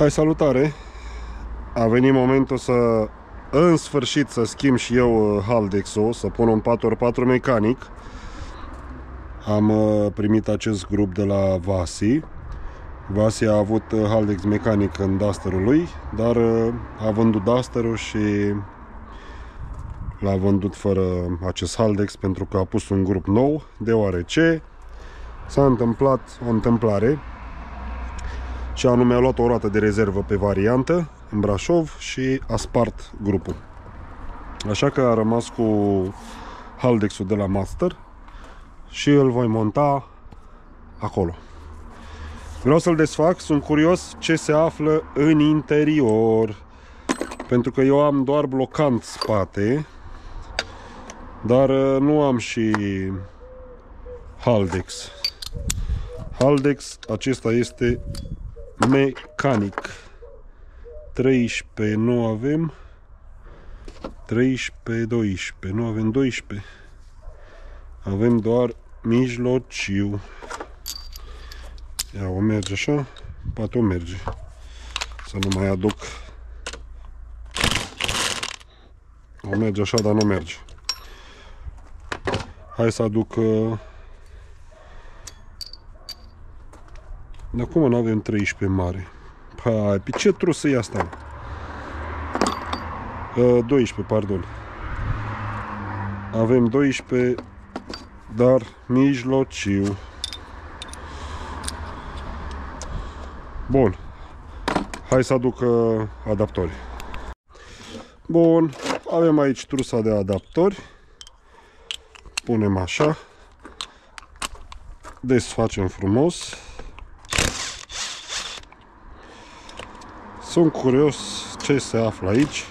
Hai, salutare! A venit momentul să, în sfârșit, să schimb și eu uh, Haldex-ul, să pun un 4x4 mecanic. Am uh, primit acest grup de la Vasi. Vasi a avut uh, Haldex mecanic în Dusterul lui, dar a vândut Dusterul și l-a vândut fără acest Haldex pentru că a pus un grup nou, deoarece s-a întâmplat o întâmplare și anume a luat o roată de rezervă pe variantă în Brașov și a spart grupul. Așa că a rămas cu Haldexul de la Master și îl voi monta acolo. Vreau să-l desfac, sunt curios ce se află în interior. Pentru că eu am doar blocant spate, dar uh, nu am și Haldex. Haldex, acesta este mecanic. 13 nu avem. 13, 12 nu avem 12 avem doar mijlociu. Ia o merge așa? Poate o merge. Să nu mai aduc. O merge așa dar nu merge. Hai să aduc uh, Dar cum nu avem 13 mare? Hai, pe ce trusă e asta? Uh, 12, pardon. Avem 12, dar mijlociu. Bun. Hai să aduc uh, adaptori. Bun. Avem aici trusa de adaptori. Punem așa. Desfacem frumos. Sunt curios ce se află aici.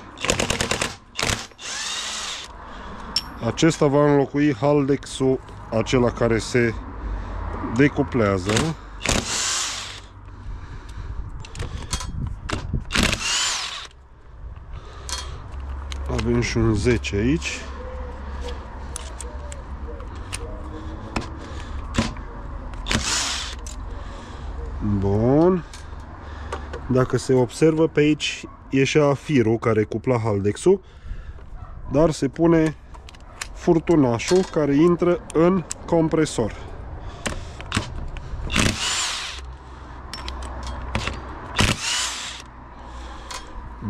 Acesta va înlocui Haldexul acela care se decuplează. Avem și un 10 aici. Bun. Dacă se observă pe aici ieșea firul care cupla haldexul, dar se pune furtunașul care intră în compresor.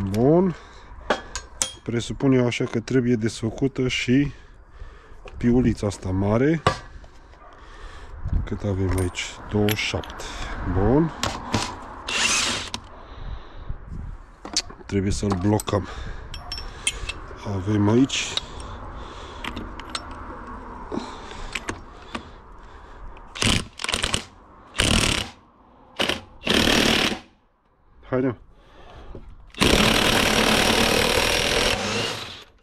Bun. Presupun eu așa că trebuie desfăcută și piulița asta mare. Cât avem aici? 27. Bun. Trebuie să-l blocăm. Avem aici Haide.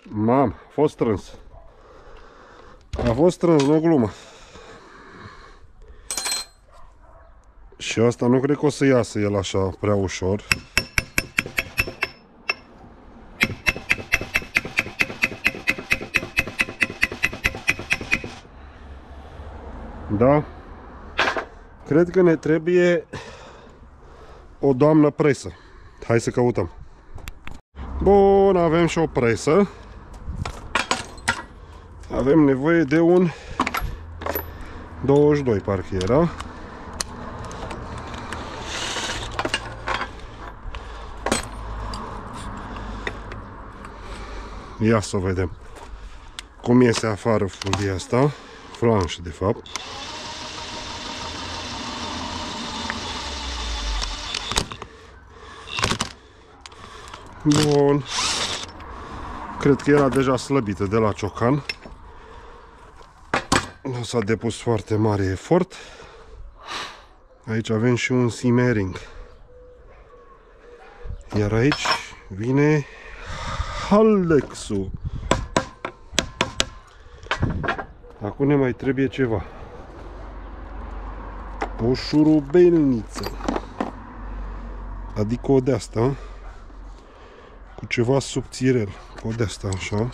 Mam, a fost strâns. A fost strâns, nu glumă. Și asta nu cred că o să iasă el așa prea ușor. Da? Cred că ne trebuie o doamnă presă. Hai să căutăm. Bun, avem și o presă. Avem nevoie de un 22, parcă era. Ia să o vedem cum iese afară fulia asta, flanșă de fapt. Bun. Cred că era deja slăbită de la ciocan. Nu s-a depus foarte mare efort. Aici avem și un simmering. Iar aici vine Haldexul. Acum ne mai trebuie ceva. O șurubelniță. Adică o de-asta cu ceva subțirel, cu de asta așa.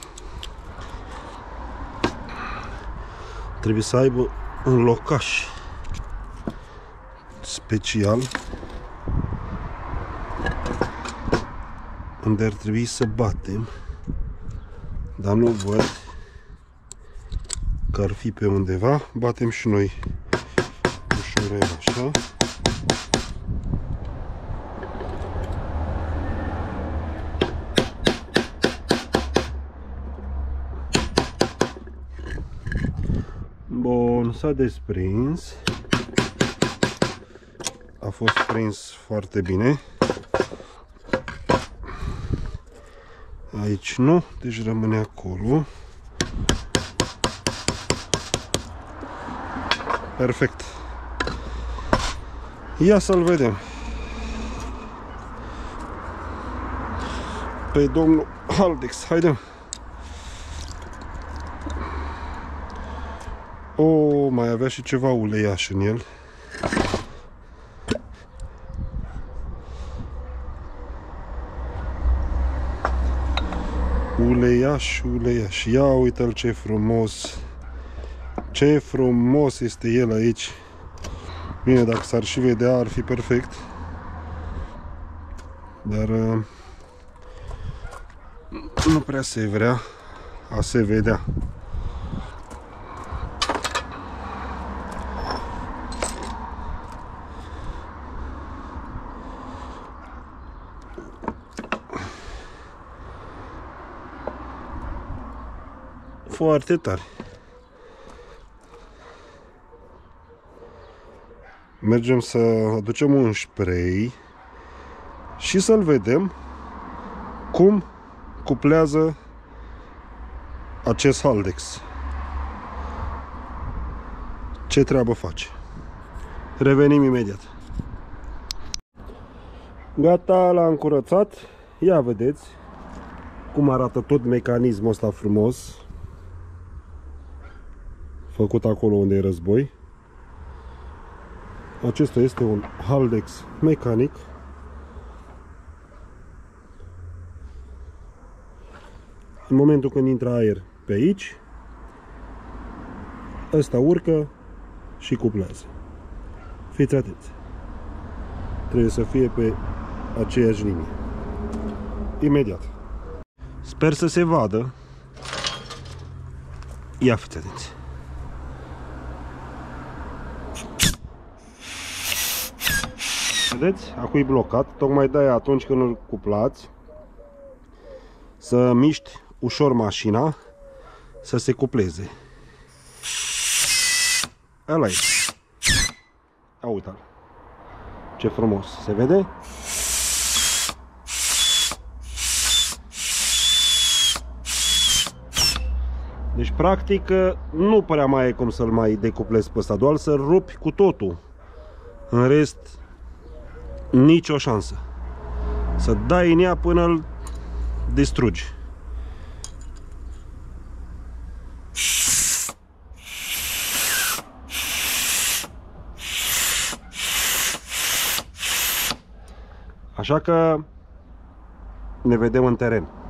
Trebuie să aibă un locaș special. unde ar trebui să batem, dar nu văd că ar fi pe undeva. Batem și noi ușurel așa. Bun, s-a desprins. A fost prins foarte bine. Aici nu, deci rămâne acolo. Perfect. Ia să-l vedem. Pe domnul Haldex, haide. O, mai avea și ceva uleiaș în el. Uleiaș, uleiaș. Ia uite-l ce frumos. Ce frumos este el aici. Bine, dacă s-ar și vedea, ar fi perfect. Dar uh, nu prea se vrea a se vedea. Foarte tare. Mergem să aducem un spray și să-l vedem cum cuplează acest Haldex. Ce treabă face. Revenim imediat. Gata, l-am curățat. Ia vedeți cum arată tot mecanismul ăsta frumos făcut acolo unde e război. Acesta este un Haldex mecanic. În momentul când intră aer pe aici, ăsta urcă și cuplează. Fiți atenți. Trebuie să fie pe aceeași linie. Imediat. Sper să se vadă. Ia fiți atenți. Vedeți? Acum e blocat. Tocmai de aia atunci când îl cuplați să miști ușor mașina să se cupleze. Ăla e. A, uita Ce frumos. Se vede? Deci, practic, nu prea mai e cum să-l mai decuplezi pe ăsta, doar să-l rupi cu totul. În rest, nicio șansă. Să dai în ea până îl distrugi. Așa că ne vedem în teren.